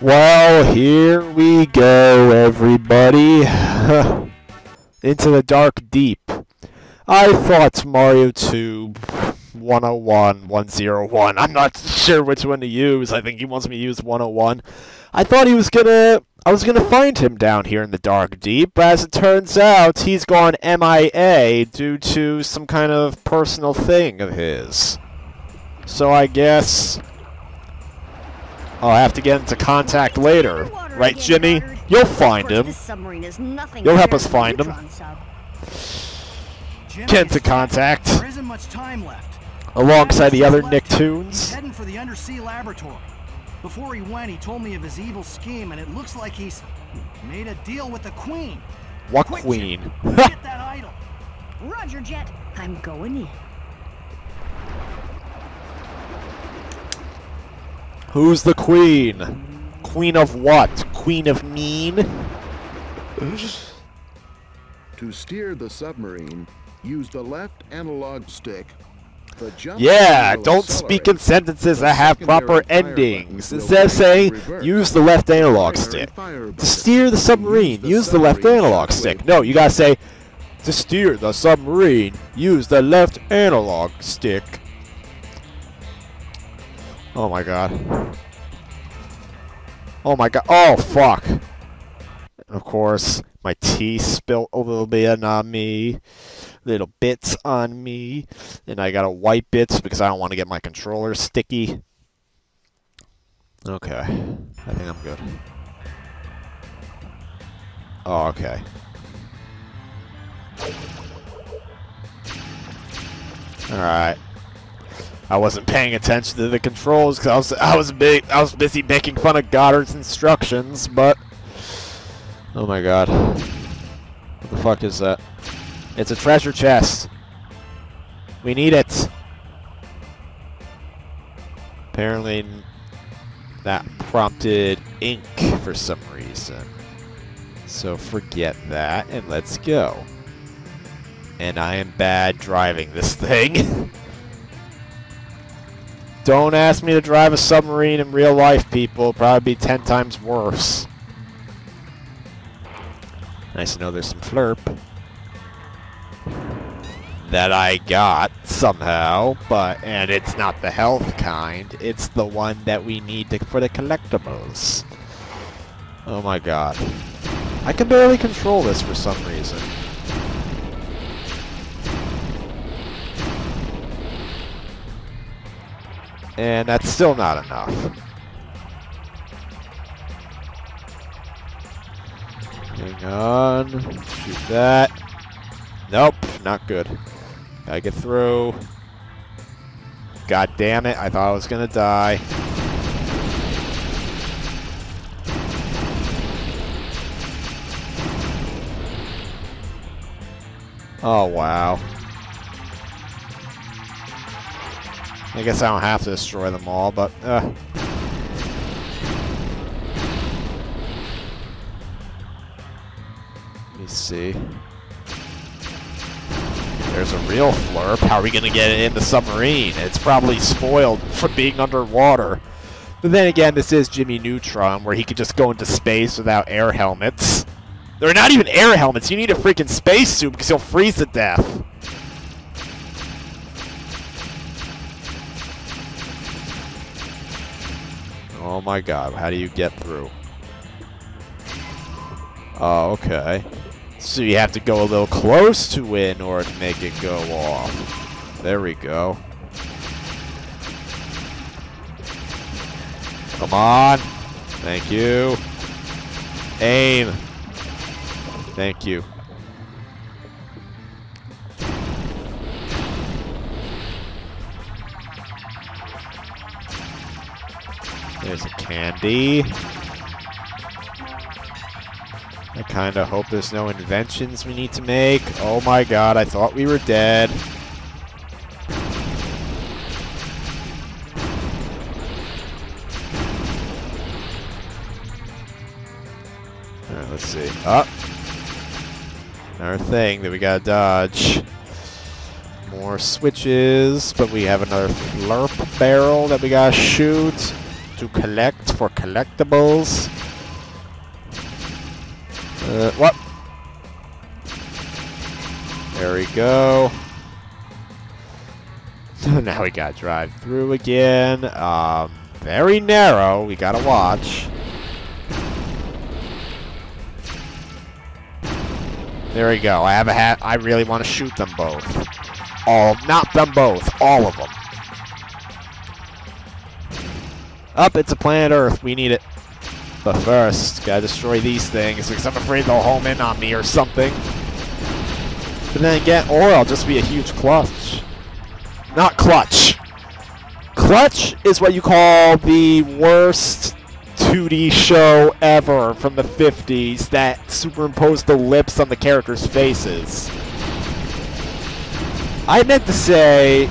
Well, here we go, everybody. Into the dark deep. I thought Mario 2 101, 101. I'm not sure which one to use. I think he wants me to use 101. I thought he was gonna. I was gonna find him down here in the dark deep, but as it turns out, he's gone MIA due to some kind of personal thing of his. So I guess I'll have to get into contact later. Right, Jimmy? You'll find him. You'll help us find him. Get into contact. There isn't much time left. Alongside the other Nicktoons. heading for the undersea laboratory. Before he went, he told me of his evil scheme, and it looks like he's made a deal with the Queen. What queen? Get that idol. Roger, Jet. I'm going in. Who's the queen? Queen of what? Queen of mean? To steer the submarine, use the left analog stick. Yeah, don't speak in sentences that have proper endings. Instead of saying, use the left analog stick. To steer the submarine, use the left analog stick. No, you gotta say, to steer the submarine, use the left analog stick. Oh my god. Oh my god. Oh, fuck. And of course, my tea spilt a little bit on me. Little bits on me. And I gotta wipe bits because I don't want to get my controller sticky. Okay. I think I'm good. Oh, okay. Alright. I wasn't paying attention to the controls because I was I was big I was busy making fun of Goddard's instructions, but oh my god, what the fuck is that? It's a treasure chest. We need it. Apparently, that prompted ink for some reason. So forget that and let's go. And I am bad driving this thing. Don't ask me to drive a submarine in real life, people. Probably be ten times worse. Nice to know there's some flurp. That I got somehow, but and it's not the health kind. It's the one that we need to, for the collectibles. Oh my god. I can barely control this for some reason. And that's still not enough. Hang on. Shoot that. Nope, not good. Gotta get through. God damn it, I thought I was gonna die. Oh, wow. I guess I don't have to destroy them all, but, uh. Let me see. There's a real flurp. How are we gonna get it in the submarine? It's probably spoiled from being underwater. But then again, this is Jimmy Neutron, where he could just go into space without air helmets. They're not even air helmets. You need a freaking spacesuit because he'll freeze to death. Oh my god, how do you get through? Oh, okay. So you have to go a little close to it in order to make it go off. There we go. Come on. Thank you. Aim. Thank you. There's a candy. I kind of hope there's no inventions we need to make. Oh my god, I thought we were dead. Alright, let's see. Up. Another thing that we gotta dodge. More switches, but we have another flurp barrel that we gotta shoot. To collect for collectibles. Uh, what? There we go. So now we gotta drive through again. Um, very narrow. We gotta watch. There we go. I have a hat. I really want to shoot them both. All, not them both. All of them. Up, it's a planet Earth. We need it. But first, gotta destroy these things because I'm afraid they'll home in on me or something. But then again, or I'll just be a huge clutch. Not clutch. Clutch is what you call the worst 2D show ever from the 50s that superimposed the lips on the characters' faces. I meant to say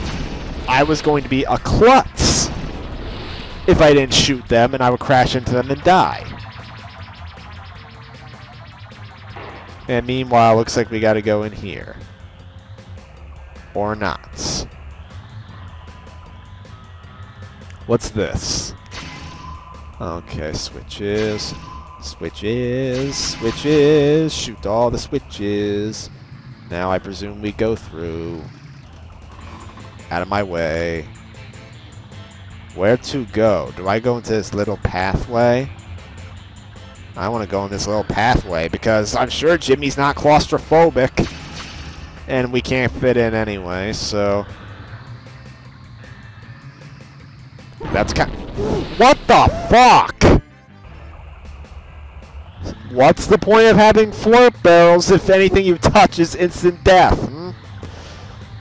I was going to be a klutz if I didn't shoot them and I would crash into them and die. And meanwhile, looks like we gotta go in here. Or not. What's this? Okay, switches. Switches. Switches. Shoot all the switches. Now I presume we go through. Out of my way. Where to go? Do I go into this little pathway? I want to go in this little pathway because I'm sure Jimmy's not claustrophobic. And we can't fit in anyway, so... That's kind What the fuck? What's the point of having float barrels if anything you touch is instant death? Hmm?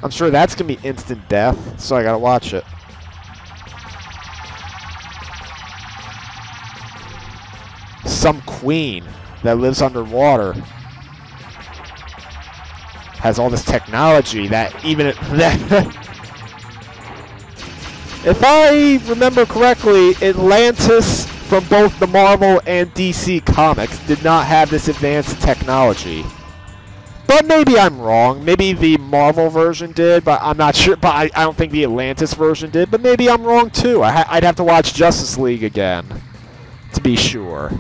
I'm sure that's gonna be instant death, so I gotta watch it. Some queen that lives underwater has all this technology that even that If I remember correctly, Atlantis from both the Marvel and DC comics did not have this advanced technology. But maybe I'm wrong. Maybe the Marvel version did, but I'm not sure. But I, I don't think the Atlantis version did. But maybe I'm wrong too. I I'd have to watch Justice League again to be sure.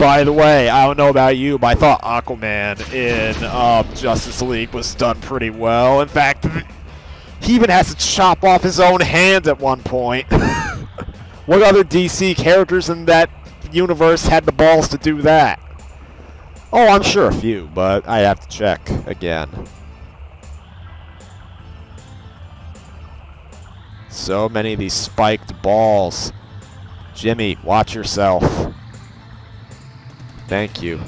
By the way, I don't know about you, but I thought Aquaman in um, Justice League was done pretty well. In fact, he even has to chop off his own hand at one point. what other DC characters in that universe had the balls to do that? Oh, I'm sure a few, but I have to check again. So many of these spiked balls. Jimmy, watch yourself. Thank you.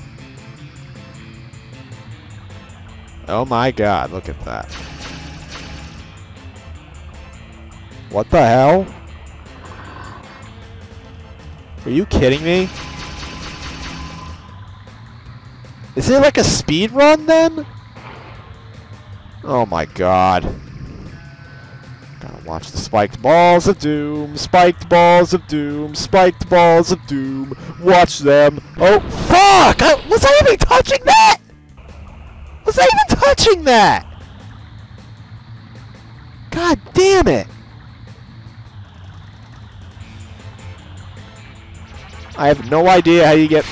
Oh my god, look at that. What the hell? Are you kidding me? Is it like a speed run then? Oh my god. Gotta watch the spiked balls of doom, spiked balls of doom, spiked balls of doom. Watch them. Oh, fuck! I, was I even touching that? Was I even touching that? God damn it! I have no idea how you get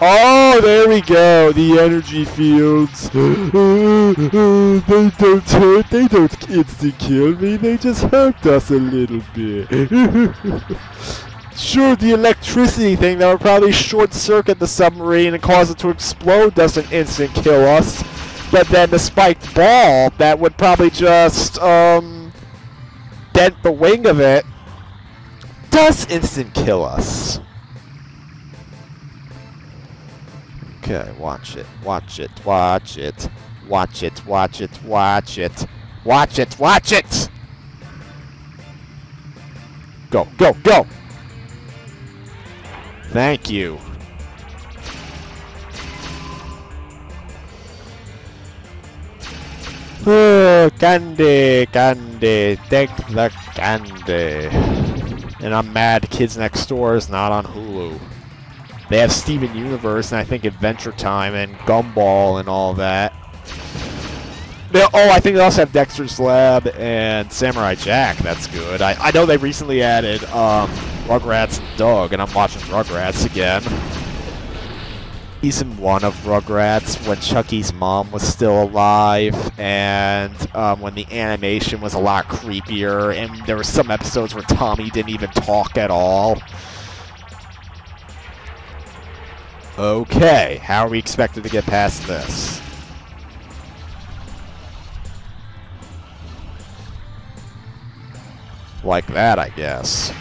Oh, there we go. The energy fields. they don't hurt. They don't instant kill me. They just hurt us a little bit. sure, the electricity thing that would probably short circuit the submarine and cause it to explode doesn't instant kill us. But then the spiked ball that would probably just um, dent the wing of it does instant kill us. Okay, watch it, watch it, watch it, watch it, watch it, watch it, watch it, watch it! Go, go, go! Thank you. Oh, candy, candy, take the candy. And I'm mad Kids Next Door is not on Hulu. They have Steven Universe and I think Adventure Time and Gumball and all that. They- oh, I think they also have Dexter's Lab and Samurai Jack. That's good. I, I know they recently added um, Rugrats and Doug, and I'm watching Rugrats again. Season one of Rugrats, when Chuckie's mom was still alive, and um, when the animation was a lot creepier, and there were some episodes where Tommy didn't even talk at all. Okay, how are we expected to get past this? Like that, I guess.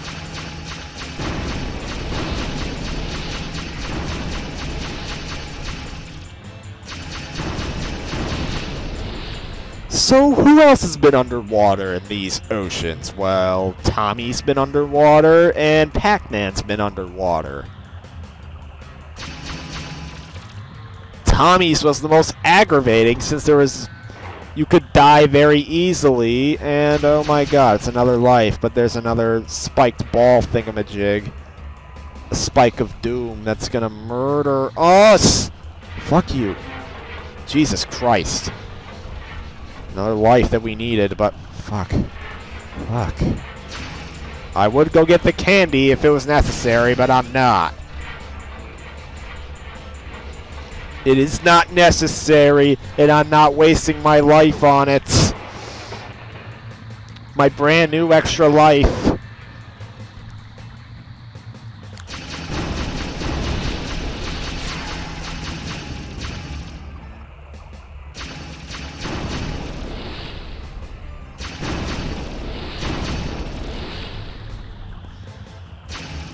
So, who else has been underwater in these oceans? Well, Tommy's been underwater, and Pac-Man's been underwater. Tommy's was the most aggravating since there was you could die very easily, and oh my god, it's another life, but there's another spiked ball thingamajig. A spike of doom that's gonna murder us! Fuck you. Jesus Christ. Another life that we needed, but fuck. Fuck. I would go get the candy if it was necessary, but I'm not. It is not necessary, and I'm not wasting my life on it. My brand new extra life.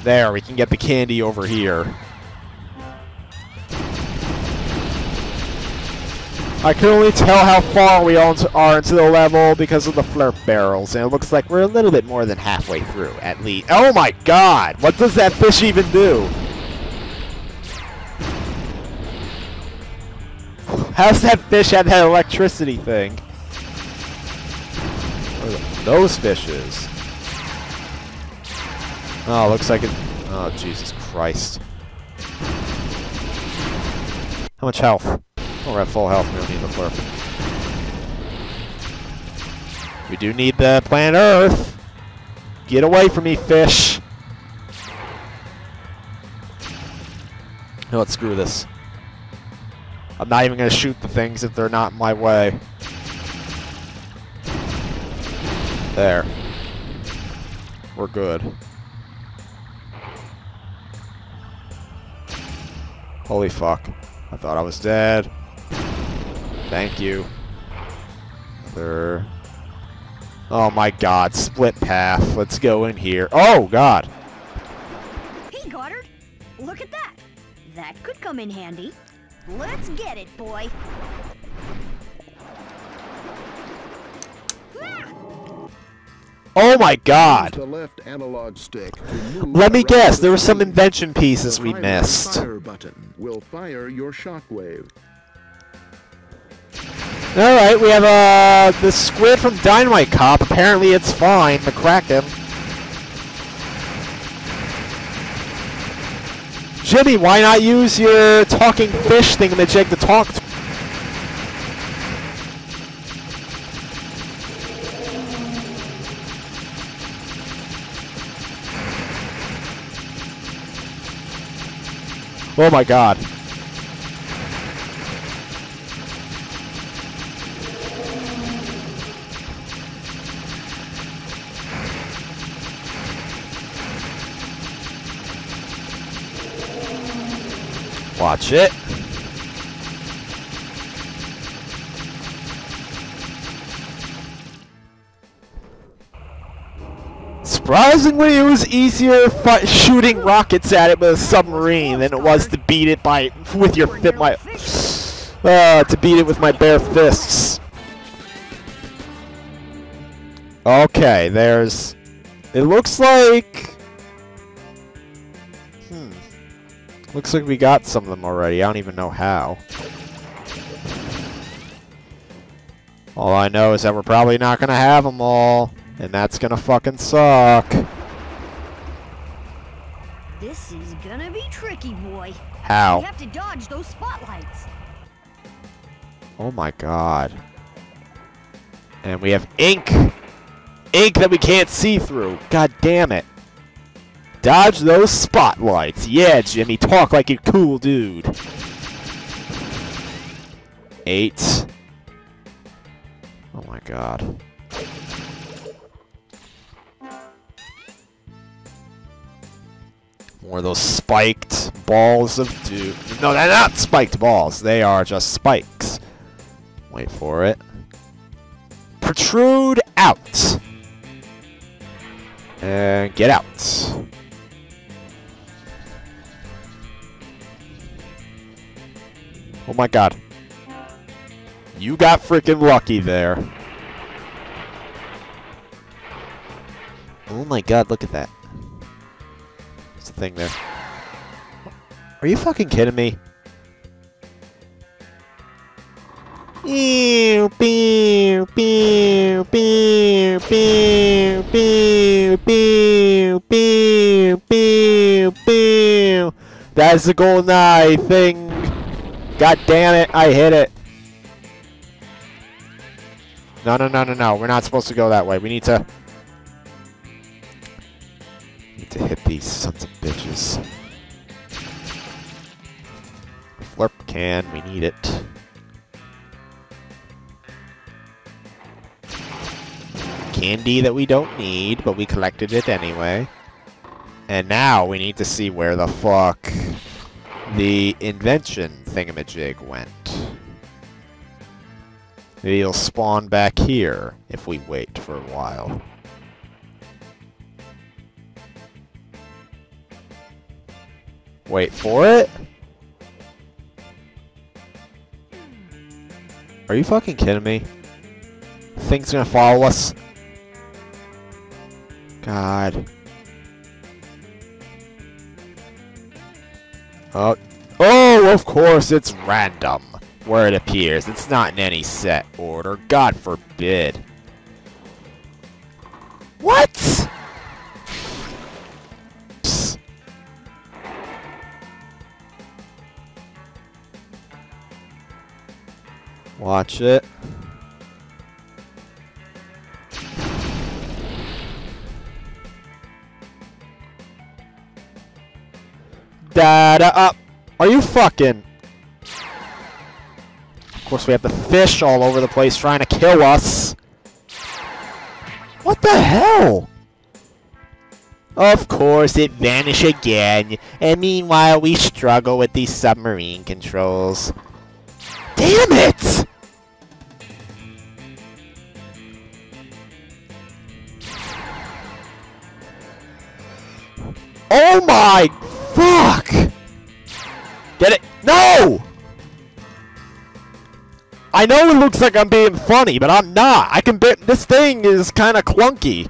There, we can get the candy over here. I can only tell how far we are into the level because of the flurp barrels, and it looks like we're a little bit more than halfway through, at least. Oh my god! What does that fish even do? How's that fish have that electricity thing? Those fishes? Oh, looks like it... Oh, Jesus Christ. How much health? We're at full health. We don't need the flurp. We do need the planet Earth. Get away from me, fish. No, let's screw this. I'm not even going to shoot the things if they're not in my way. There. We're good. Holy fuck. I thought I was dead. Thank you. There. Oh my god, split path. Let's go in here. Oh god. Hey, Goddard. Look at that. That could come in handy. Let's get it, boy. Oh my god. The left analog stick to move Let me guess, there were some invention pieces we missed. Fire button will fire your shockwave. Alright, we have uh the squid from Dynamite Cop. Apparently it's fine. The Kraken. Jimmy, why not use your talking fish thingamajig to talk to Oh my god. Watch it. Surprisingly, it was easier shooting rockets at it with a submarine than it was to beat it by with your fit my uh, to beat it with my bare fists. Okay, there's. It looks like. Looks like we got some of them already. I don't even know how. All I know is that we're probably not gonna have them all, and that's gonna fucking suck. This is gonna be tricky, boy. How? We have to dodge those spotlights. Oh my god. And we have ink. Ink that we can't see through. God damn it. Dodge those spotlights. Yeah, Jimmy, talk like a cool dude. Eight. Oh my god. More of those spiked balls of doom. No, they're not spiked balls. They are just spikes. Wait for it. Protrude out. And get out. Oh my god. You got freaking lucky there. Oh my god, look at that. What's the thing there? Are you fucking kidding me? Pew, pew, pew, pew, pew, pew, pew, pew, pew, pew. That's the golden eye thing. God damn it, I hit it. No, no, no, no, no. We're not supposed to go that way. We need to... Need to hit these sons of bitches. Flurp can. We need it. Candy that we don't need, but we collected it anyway. And now we need to see where the fuck the invention thingamajig went. Maybe he'll spawn back here if we wait for a while. Wait for it? Are you fucking kidding me? Thing's gonna follow us? God. Oh, oh, of course, it's random where it appears. It's not in any set order. God forbid. What? Watch it. Up. Are you fucking... Of course, we have the fish all over the place trying to kill us. What the hell? Of course, it vanished again, and meanwhile we struggle with these submarine controls. Damn it! Oh my fuck! Get it? No! I know it looks like I'm being funny, but I'm not. I can bet this thing is kind of clunky.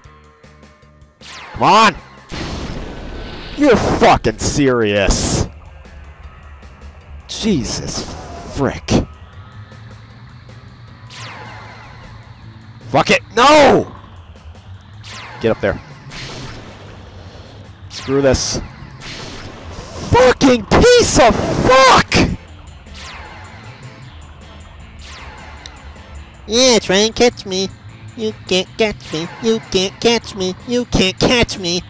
Come on. You're fucking serious. Jesus frick. Fuck it. No! Get up there. Screw this. Fucking piece of fuck! Yeah, try and catch me. You can't catch me. You can't catch me. You can't catch me.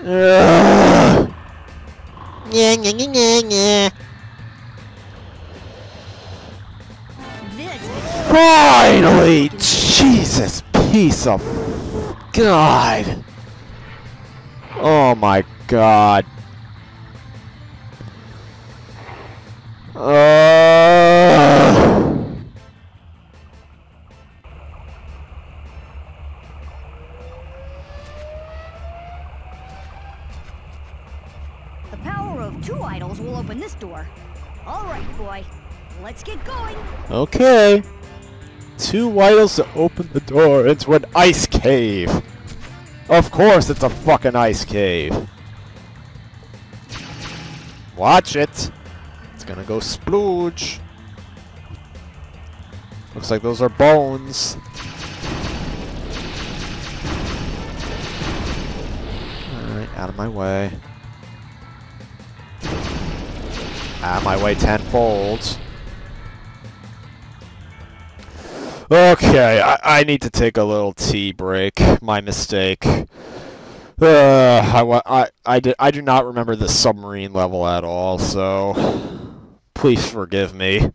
Ugh. Yeah, yeah, yeah, yeah, yeah. Finally! Jesus, piece of God. Oh my God. Uh, the power of two idols will open this door. All right, boy. Let's get going. okay. Two idols to open the door into an ice cave. Of course it's a fucking ice cave. Watch it. It's gonna go splooge. Looks like those are bones. Alright, out of my way. Out of my way tenfold. Okay, I, I need to take a little tea break. My mistake. Uh, I, I, I, do, I do not remember the submarine level at all, so please forgive me.